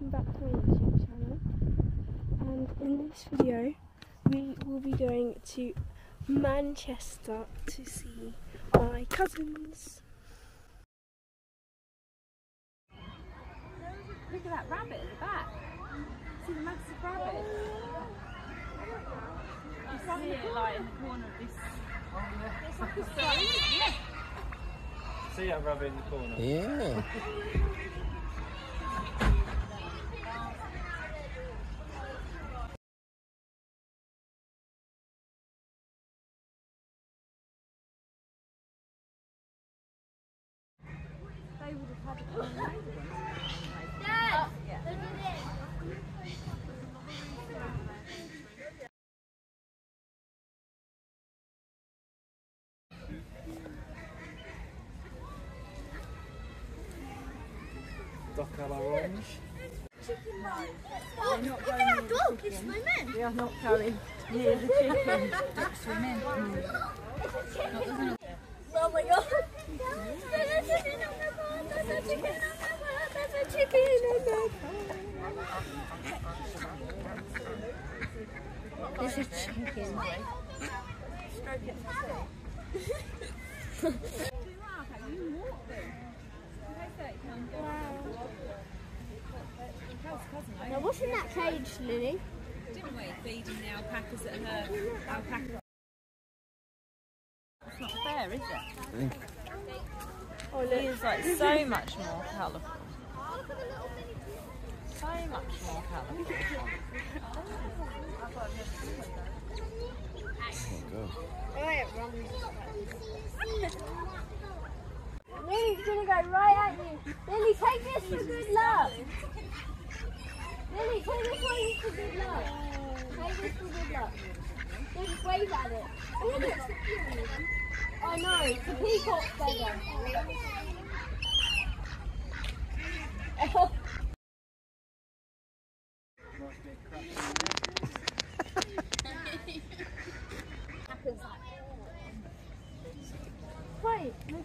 welcome back to my YouTube channel. And in this video, we will be going to Manchester to see my cousins. Look at that rabbit at the back. See the massive rabbit? You see it like in the corner of this. Yeah. See that rabbit in the corner? Yeah. They would have had it on the road. Doc a la orange. Oh, look at that dog, it's swimming. We are not going near the chicken. It's swimming. Oh my god. A chicken on the pond, there's a chicken on the pond, there's a chicken on the pond. There's a chicken. Now what's in that cage, Lily? Didn't we? Feeding the alpacas at her alpaca. It's not fair, is it? Oh, He is like so much more colourful. So much more colourful. Lily's gonna go right at you. Lily, take this for good luck. Lily, take this for good luck. Take this for good luck. Just wave at it. Oh no, it's a peacock feather. Oh. Wait, look over here.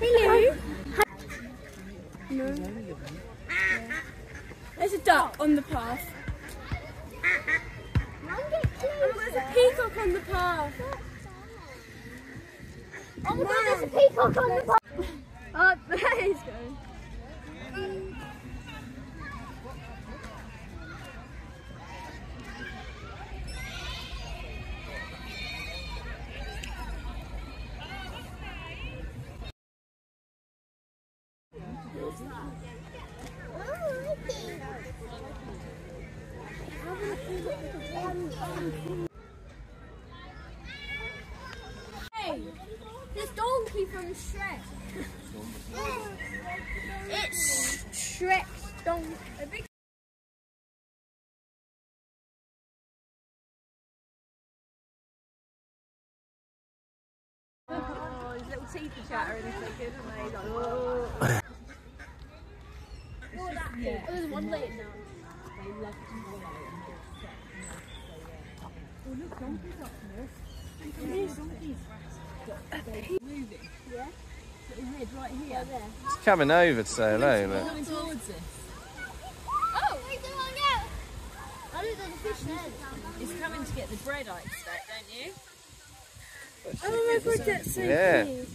Hello. No. There's a duck on the path. Oh, there's a peacock on the path. Oh my god, there's a peacock on the pole. Oh, there he's going. Mm. Hey, this donkey from Shrek. it's Shrek's donkey. Oh, his little teeth are chattering so good, aren't they? Like, oh. Yeah. Oh, there's one late now. Oh, look, donkeys up there. Donkeys. Moving. Yeah. Little head right here. There. It's coming over to say hello, look. Coming towards us. Oh, wait, don't want to go. I don't know the fish there. It's coming to get the bread, I expect, don't you? Oh my god, that's so Yeah. cute.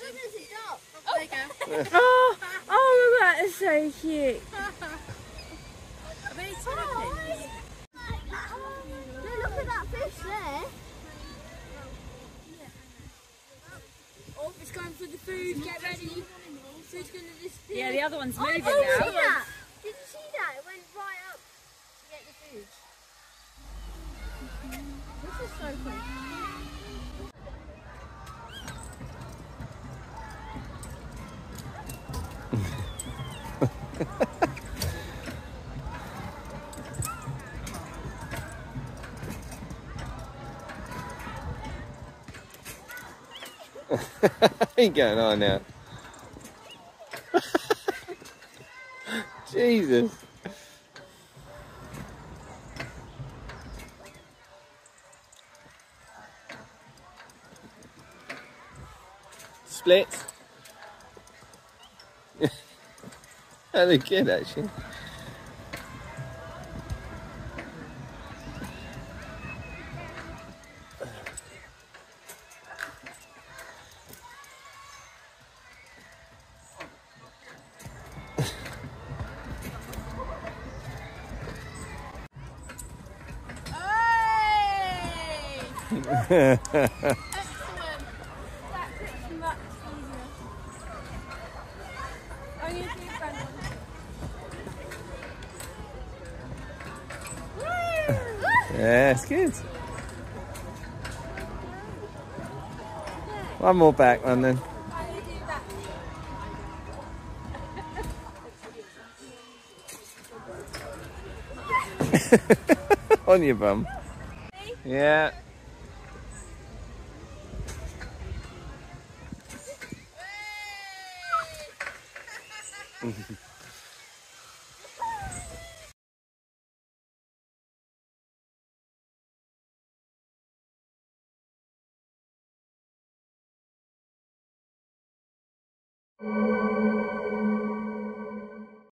There's a duck. Oh, there you go. Oh, oh my god, that's so cute. Are they turkeys? No, look at that fish there. Oh, it's going for the food. Get ready. Food's gonna disappear. Yeah, the other one's oh, moving Oh, did you now. see that? Did you see that? It went right up to get the food. This is so cool. You going on now? Jesus. Split. Look good actually. One. Yeah, it's good. One more back one then. I'm gonna do that. On your bum. Yeah. 嗯哼哼。